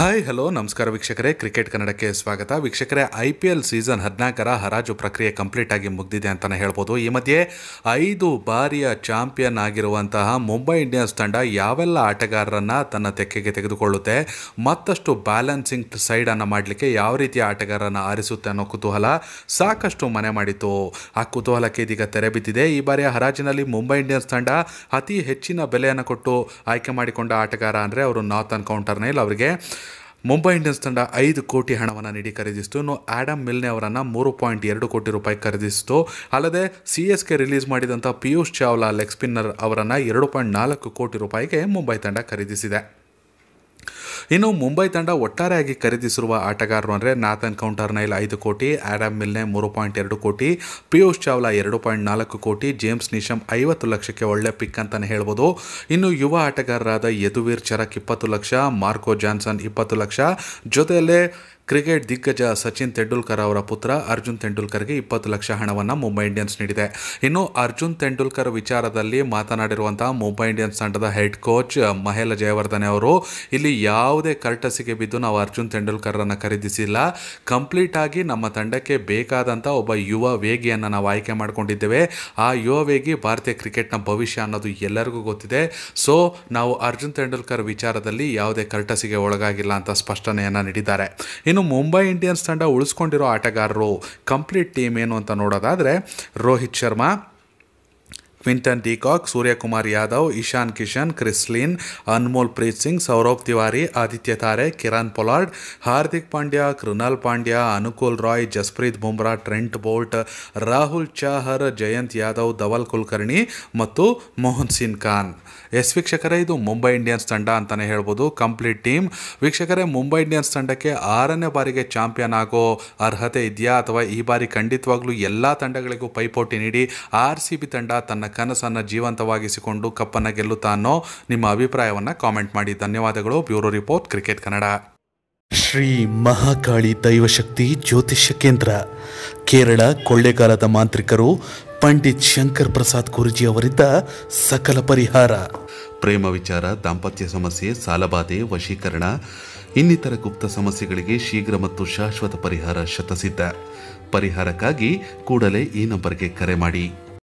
Hi hello ನಮಸ್ಕಾರ ವೀಕ್ಷಕರೇ. Cricket ಕನ್ನಡಕ್ಕೆ ಸ್ವಾಗತ. ವೀಕ್ಷಕರೇ ಐ ಪಿ ಎಲ್ ಸೀಸನ್ ಹದಿನಾಲ್ಕರ ಹರಾಜು ಪ್ರಕ್ರಿಯೆ ಕಂಪ್ಲೀಟ್ ಆಗಿ ಮುಗಿದಿದೆ ಅಂತಲೇ ಹೇಳ್ಬೋದು. ಈ ಮಧ್ಯೆ ಐದು ಬಾರಿಯ ಚಾಂಪಿಯನ್ ಆಗಿರುವಂತಹ ಮುಂಬೈ ಇಂಡಿಯನ್ಸ್ ತಂಡ ಯಾವೆಲ್ಲ ಆಟಗಾರರನ್ನು ತನ್ನ ತೆಕ್ಕೆಗೆ ತೆಗೆದುಕೊಳ್ಳುತ್ತೆ, ಮತ್ತಷ್ಟು ಬ್ಯಾಲೆನ್ಸಿಂಗ್ ಸೈಡನ್ನು ಮಾಡಲಿಕ್ಕೆ ಯಾವ ರೀತಿಯ ಆಟಗಾರರನ್ನು ಆರಿಸುತ್ತೆ ಅನ್ನೋ ಕುತೂಹಲ ಸಾಕಷ್ಟು ಮನೆ ಮಾಡಿತ್ತು. ಆ ಕುತೂಹಲಕ್ಕೆ ಇದೀಗ ತೆರೆ ಬಿದ್ದಿದೆ. ಈ ಬಾರಿಯ ಹರಾಜಿನಲ್ಲಿ ಮುಂಬೈ ಇಂಡಿಯನ್ಸ್ ತಂಡ ಅತಿ ಹೆಚ್ಚಿನ ಬೆಲೆಯನ್ನು ಕೊಟ್ಟು ಆಯ್ಕೆ ಮಾಡಿಕೊಂಡ ಆಟಗಾರ ಅಂದರೆ ಅವರು ನಾರ್ಥನ್ ಕೌಂಟರ್ನೇಲ್ ಅವರಿಗೆ. ಮುಂಬೈ ಇಂಡಿಯನ್ಸ್ ತಂಡ ಐದು ಕೋಟಿ ಹಣವನ್ನು ನೀಡಿ ಖರೀದಿಸಿತು. ಇನ್ನು ಆ್ಯಡಮ್ ಮಿಲ್ನೆ ಅವರನ್ನು ಮೂರು ಪಾಯಿಂಟ್ ಎರಡು ಕೋಟಿ ರೂಪಾಯಿ ಖರೀದಿಸಿತು. ಅಲ್ಲದೆ ಸಿ ಎಸ್ ಕೆ ರಿಲೀಸ್ ಮಾಡಿದಂಥ ಪಿಯೂಷ್ ಚಾವ್ಲಾ ಲೆಗ್ ಸ್ಪಿನ್ನರ್ ಅವರನ್ನು ಎರಡು ಪಾಯಿಂಟ್ ನಾಲ್ಕು ಕೋಟಿ ರೂಪಾಯಿಗೆ ಮುಂಬೈ ತಂಡ ಖರೀದಿಸಿದೆ. ಇನ್ನು ಮುಂಬೈ ತಂಡ ಒಟ್ಟಾರೆಯಾಗಿ ಖರೀದಿಸಿರುವ ಆಟಗಾರರು ಅಂದರೆ ನಾಥನ್ ಕೌಂಟರ್ ನೈಲ್ ಐದು ಕೋಟಿ ಆ್ಯಡಮ್ ಮಿಲ್ನೆ ಮೂರು ಪಾಯಿಂಟ್ ಎರಡು ಕೋಟಿ, ಪಿಯೂಷ್ ಚಾವ್ಲಾ ಎರಡು ಪಾಯಿಂಟ್ ನಾಲ್ಕು ಕೋಟಿ, ಜೇಮ್ಸ್ ನಿಶಮ್ ಐವತ್ತು ಲಕ್ಷಕ್ಕೆ ಒಳ್ಳೆ ಪಿಕ್ ಅಂತಲೇ ಹೇಳ್ಬೋದು. ಇನ್ನು ಯುವ ಆಟಗಾರರಾದ ಯದುವೀರ್ ಚರಕ್ ಇಪ್ಪತ್ತು ಲಕ್ಷ, ಮಾರ್ಕೋ ಜಾನ್ಸನ್ ಇಪ್ಪತ್ತು ಲಕ್ಷ, ಜೊತೆಯಲ್ಲೇ ಕ್ರಿಕೆಟ್ ದಿಗ್ಗಜ ಸಚಿನ್ ತೆಂಡೂಲ್ಕರ್ ಅವರ ಪುತ್ರ ಅರ್ಜುನ್ ತೆಂಡೂಲ್ಕರ್ಗೆ ಇಪ್ಪತ್ತು ಲಕ್ಷ ಹಣವನ್ನು ಮುಂಬೈ ಇಂಡಿಯನ್ಸ್ ನೀಡಿದೆ. ಇನ್ನು ಅರ್ಜುನ್ ತೆಂಡೂಲ್ಕರ್ ವಿಚಾರದಲ್ಲಿ ಮಾತನಾಡಿರುವಂತಹ ಮುಂಬೈ ಇಂಡಿಯನ್ಸ್ ತಂಡದ ಹೆಡ್ ಕೋಚ್ ಮಹೇಲ ಜಯವರ್ಧನೆ ಅವರು, ಇಲ್ಲಿ ಯಾವುದೇ ಕರ್ಟಸಿಗೆ ಬಿದ್ದು ನಾವು ಅರ್ಜುನ್ ತೆಂಡೂಲ್ಕರನ್ನು ಖರೀದಿಸಿಲ್ಲ. ಕಂಪ್ಲೀಟ್ ಆಗಿ ನಮ್ಮ ತಂಡಕ್ಕೆ ಬೇಕಾದಂಥ ಒಬ್ಬ ಯುವ ವೇಗಿಯನ್ನು ನಾವು ಆಯ್ಕೆ ಮಾಡಿಕೊಂಡಿದ್ದೇವೆ. ಆ ಯುವ ವೇಗಿ ಭಾರತೀಯ ಕ್ರಿಕೆಟ್ನ ಭವಿಷ್ಯ ಅನ್ನೋದು ಎಲ್ಲರಿಗೂ ಗೊತ್ತಿದೆ. ಸೊ, ನಾವು ಅರ್ಜುನ್ ತೆಂಡೂಲ್ಕರ್ ವಿಚಾರದಲ್ಲಿ ಯಾವುದೇ ಕರ್ಟಸಿಗೆ ಒಳಗಾಗಿಲ್ಲ ಅಂತ ಸ್ಪಷ್ಟನೆಯನ್ನು ನೀಡಿದ್ದಾರೆ. ಇನ್ನು ಮುಂಬೈ ಇಂಡಿಯನ್ಸ್ ತಂಡ ಉಳಿಸ್ಕೊಂಡಿರೋ ಆಟಗಾರರು ಕಂಪ್ಲೀಟ್ ಟೀಮ್ ಏನು ಅಂತ ನೋಡೋದಾದರೆ Rohit Sharma Quinton de Kock, Suryakumar Yadav Ishan Kishan Chris Lynn Anmolpreet Singh Saurabh Tiwary, Aditya Tare, Kieron Pollard, Hardik Pandya Krunal Pandya, Anukul Roy, Jasprit Bumrah, Trent Boult, Rahul Chahar, Jayant Yadav, Dhawal Kulkarni ಮತ್ತು ಮೋಹನ್ ಸಿನ್ Khan. S ವೀಕ್ಷಕರೇ, ಇದು Mumbai Indians ತಂಡ ಅಂತಲೇ ಹೇಳ್ಬೋದು. Complete team. ವೀಕ್ಷಕರೇ, Mumbai Indians ತಂಡಕ್ಕೆ ಆರನೇ ಬಾರಿಗೆ ಚಾಂಪಿಯನ್ ಆಗೋ ಅರ್ಹತೆ ಇದೆಯಾ? ಅಥವಾ ಈ ಬಾರಿ ಖಂಡಿತವಾಗ್ಲೂ ಎಲ್ಲ ತಂಡಗಳಿಗೂ ಪೈಪೋಟಿ ನೀಡಿ ಆರ್ ಸಿ ಬಿ ತಂಡ ತನ್ನ ಕನಸನ್ನು ಜೀವಂತವಾಗಿಸಿಕೊಂಡು ಕಪ್ಪನ್ನು ಗೆಲ್ಲುತ್ತಾನೋ ಅನ್ನೋ ನಿಮ್ಮ ಅಭಿಪ್ರಾಯವನ್ನು ಕಾಮೆಂಟ್ ಮಾಡಿ. ಧನ್ಯವಾದಗಳು. Bureau report cricket Kannada. Shri Mahakali ದೈವಶಕ್ತಿ ಜ್ಯೋತಿಷ್ಯ ಕೇಂದ್ರ. ಕೇರಳ ಕೊಳ್ಳೆಗಾಲದ ಮಾಂತ್ರಿಕರು ಪಂಡಿತ್ ಶಂಕರ್ ಪ್ರಸಾದ್ ಗುರುಜಿ ಅವರಿದ್ದ ಸಕಲ ಪರಿಹಾರ. ಪ್ರೇಮ ವಿಚಾರ ದಾಂಪತ್ಯ ಸಮಸ್ಯೆ ಸಾಲಬಾಧೆ ವಶೀಕರಣ ಇನ್ನಿತರ ಗುಪ್ತ ಸಮಸ್ಯೆಗಳಿಗೆ ಶೀಘ್ರ ಮತ್ತು ಶಾಶ್ವತ ಪರಿಹಾರ ಶತಸಿದ್ಧ. ಪರಿಹಾರಕ್ಕಾಗಿ ಕೂಡಲೇ ಈ ನಂಬರ್ಗೆ ಕರೆ ಮಾಡಿ.